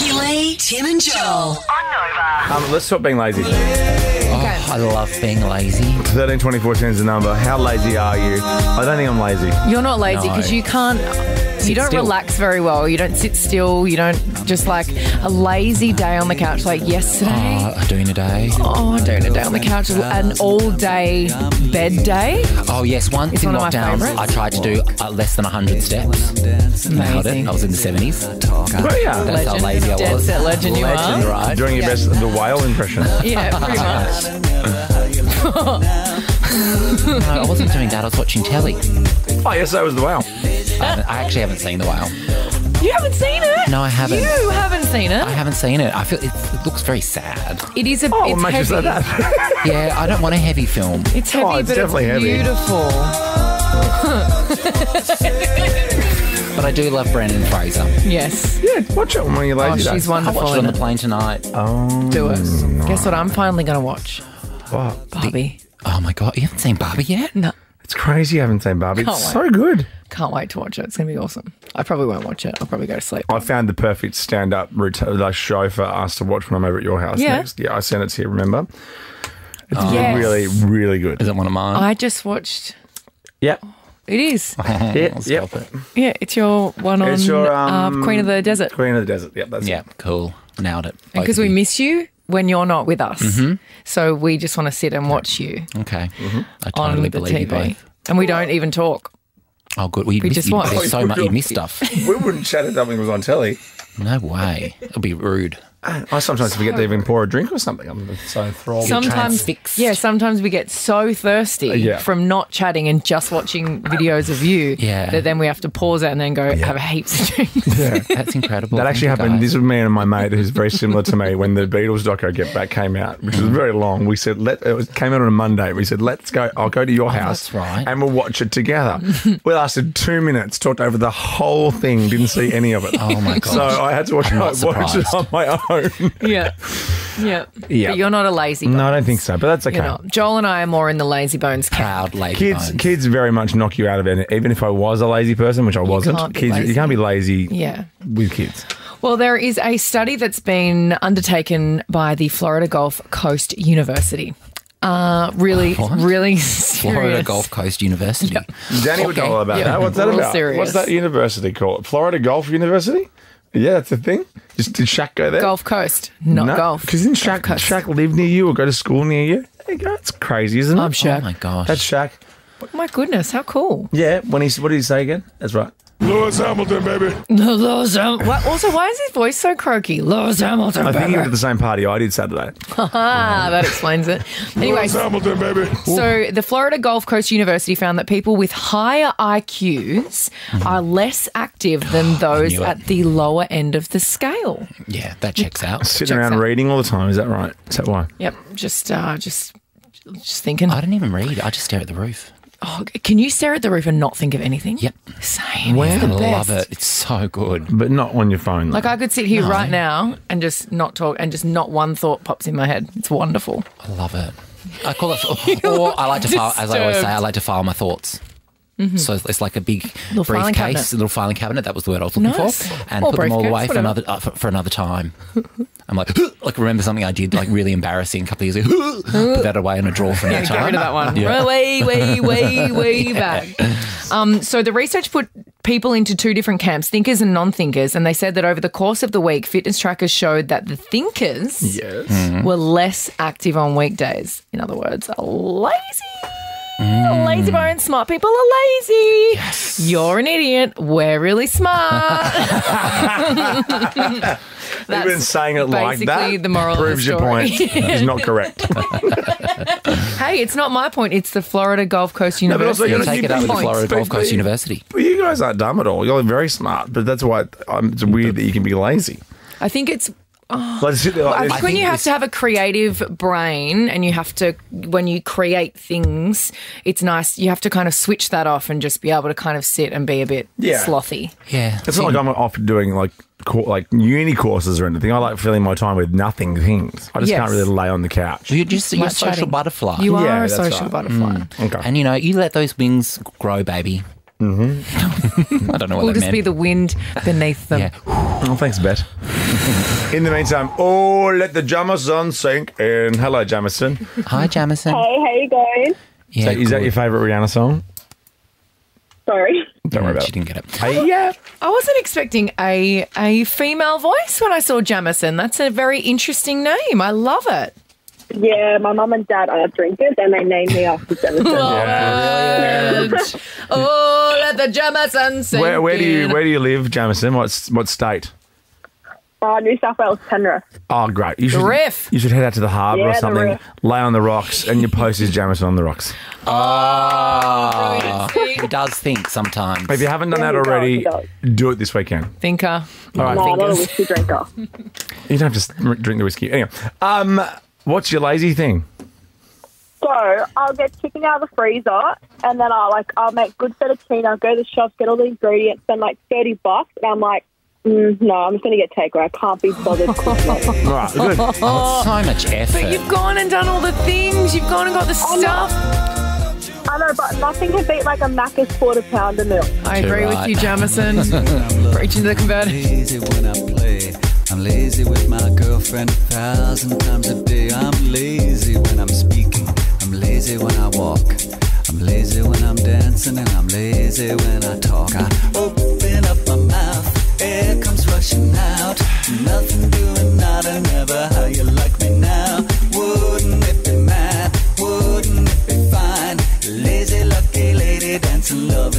Ricki-Lee, Tim and Joel. on Um, let's stop being lazy. Oh, I love being lazy. 13 24 is the number. How lazy are you? I don't think I'm lazy. You're not lazy No. because you can't. You don't still. relax very well. You don't sit still. You don't just like a lazy day on the couch like yesterday. Uh, doing a day. Oh, doing a day on the couch, an all day bed day. Oh yes, once It's in one of my lockdown, favourites. I tried to do uh, less than hundred steps. Nailed it. Amazing. I was in the seventies. Well, yeah. That's how lazy I Dead was. set legend you Legend, are. right? Doing your Yeah. best, the whale impression. Yeah, pretty much. No, I wasn't doing that. I was watching telly. Oh, yes, that was the whale. I, I actually haven't seen the whale. You haven't seen it? No, I haven't. You haven't seen it? I haven't seen it. I feel it, it looks very sad. It is a. Oh, it's what heavy. that? Yeah, I don't want a heavy film. It's oh, heavy, Oh, it's but definitely it's heavy. beautiful. But I do love Brendan Fraser. Yes. yeah, watch it when you're oh, lazy. Oh, days. she's I wonderful. watched it on the plane tonight. Oh, Do it. Guess what? I'm finally going to watch what? Barbie. Oh my god, you haven't seen Barbie yet? No, It's crazy you haven't seen Barbie. Can't It's wait. so good. can't wait to watch it. It's going to be awesome. I probably won't watch it. I'll probably go to sleep. I found the perfect stand-up routine, like show for us to watch when I'm over at your house Yeah. next. Yeah, I sent it to you. Remember? It's Yes. really, really good. Is it one of mine? I just watched. Yep. It is. yeah, I'll yeah. stop it. Yeah, it's your one on It's your, um, uh, Queen of the Desert. Queen of the Desert. Yep, that's Yeah, it. cool. Nailed it. Because we miss you when you're not with us. Mm-hmm. So we just want to sit and watch you Okay. Mm-hmm. I on totally the believe you TV. both. And we don't even talk. Oh, good. Well, We missed, just watch. there's so much. You miss stuff. We wouldn't chat if something was on telly. No way. It'll be rude. I sometimes forget to even pour a drink or something. I'm so enthralled. Sometimes, transfixed. yeah, sometimes we get so thirsty Yeah. from not chatting and just watching videos of you Yeah. that then we have to pause it and then go have a heaps of drinks. Yeah. That's incredible. That actually happened. guys. This was me and my mate, who's very similar to me. When the Beatles doco Get Back came out, which was mm. very long, we said let it was, came out on a Monday. We said let's go. I'll go to your oh, house, that's right. and we'll watch it together. we lasted two minutes, talked over the whole thing, didn't see any of it. Oh my god! So I had to watch, I'm it, not watch it on my own. yeah. Yeah. Yeah. But you're not a lazy no, I don't think so, but that's okay. You're not. Joel and I are more in the lazy bones camp. proud lady Kids, bones. kids very much knock you out of it. Even if I was a lazy person, which I wasn't, can't kids, lazy. you can't be lazy Yeah. with kids. Well, there is a study that's been undertaken by the Florida Gulf Coast University. Uh, really, What? really Florida. Gulf Coast University. Danny would know all about Yeah. that. What's that about? serious. What's that university called? Florida Gulf University? Yeah, that's the thing. Just did Shaq go there? Gulf Coast, not golf. Because didn't Shaq, Coast. Shaq live near you or go to school near you? There you go. That's crazy, isn't it? I'm Shaq. Oh my gosh. That's Shaq. My goodness, how cool! Yeah. When he's what did he say again? That's right. Lewis Hamilton, baby. No, Lewis Ham- What, also, why is his voice so croaky? Lewis Hamilton. I think he baby. went to the same party I did Saturday. Ah, that explains it. Anyway, Lewis Hamilton, baby. so the Florida Gulf Coast University found that people with higher IQs are less active than those knew it. at the lower end of the scale. Yeah, that checks out. Sitting Checks around out. reading all the time. Is that right? Is that why? Yep, just, uh, just, just thinking. I don't even read. I just stare at the roof. Oh, can you stare at the roof and not think of anything? Yep. Same. I It's the love it. It's so good. But not on your phone. Like I could sit here right now and just not talk, and just not one thought pops in my head. It's wonderful. I love it. I call it, or I like to file, as I always say, I like to file my thoughts. So it's, like a big Little briefcase, a little filing cabinet. That was the word I was looking Nice. for, and Or put them all away for whatever. another uh, for, for another time. I'm like, like remember something I did like really embarrassing a couple of years ago. put that away in a drawer for another Get time. rid of that one. Yeah. Way, way, way, way back. Um, so the research put people into two different camps, thinkers and non-thinkers, and they said that over the course of the week, fitness trackers showed that the thinkers yes. Mm-hmm. were less active on weekdays. In other words, lazy. Lazy bones, smart people are lazy. You're an idiot. We're really smart. That's Even saying it like that the moral of the proves your point is not correct. Hey, it's not my point. It's the Florida Gulf Coast University. but also University. you're Take it up with the Points. Florida Gulf Coast but- University. But you guys aren't dumb at all. You're very smart. But that's why um, it's weird that you can be lazy. I think it's. Like, sit like I think when you have to have a creative brain and you have to, when you create things, it's nice. You have to kind of switch that off and just be able to kind of sit and be a bit Yeah. slothy. Yeah, It's not like I'm off doing like co- like uni courses or anything. I like filling my time with nothing things. I just Yes. can't really lay on the couch. you're just you're a social chatting. butterfly. You Yeah, are a social right. butterfly. Okay. and you know you let those wings grow, baby. Mm-hmm. I don't know what We'll that just meant. be the wind beneath them. yeah. oh, thanks, Bet. In the meantime, oh, let the Jamison sink in. Hello, Jamison. Hi, Jamison. Hey, how you going? Yeah, So is that your favourite Rihanna song? Sorry. Don't worry about She it. didn't get it. Hey, yeah. I wasn't expecting a a female voice when I saw Jamison. That's a very interesting name. I love it. Yeah, my mum and dad are drinkers and they named me after Jamison. Oh, oh, let the Jamison sink Where, where do you where do you live, Jamison? What's what state? Uh, New South Wales, Penrith. Oh, great! You should Riff. You should head out to the harbour Yeah, or the something. Riff. Lay on the rocks, and your post is Jamison on the rocks. Oh, he does think sometimes. If you haven't done Yeah, that he does, already, he does. do it this weekend. Thinker. All right, No, I'm not a Fingers. whiskey drinker. you don't have to s- drink the whiskey. Anyway, um, what's your lazy thing? So I'll get chicken out of the freezer and then I'll like I'll make good fettuccine. I'll go to the shops, get all the ingredients, spend like thirty bucks, and I'm like, mm, no, I'm just gonna get takeaway. I can't be bothered cooking it. Good. Oh, so much effort. But you've gone and done all the things. You've gone and got the stuff. I know, but nothing can beat like a Macca's quarter pounder meal. I Too agree with right. you, Jamison. Preaching to the converted. lazy when I play. I'm lazy with my girlfriend a thousand times a day. I'm lazy when I'm speaking. I'm lazy when I walk. I'm lazy when I'm dancing and I'm lazy when I talk. I open up my mouth, rushing out. Nothing doing, nada, never. How you like me now? Wouldn't it be mad? Wouldn't it be fine? Lazy, lucky lady, dancing, loving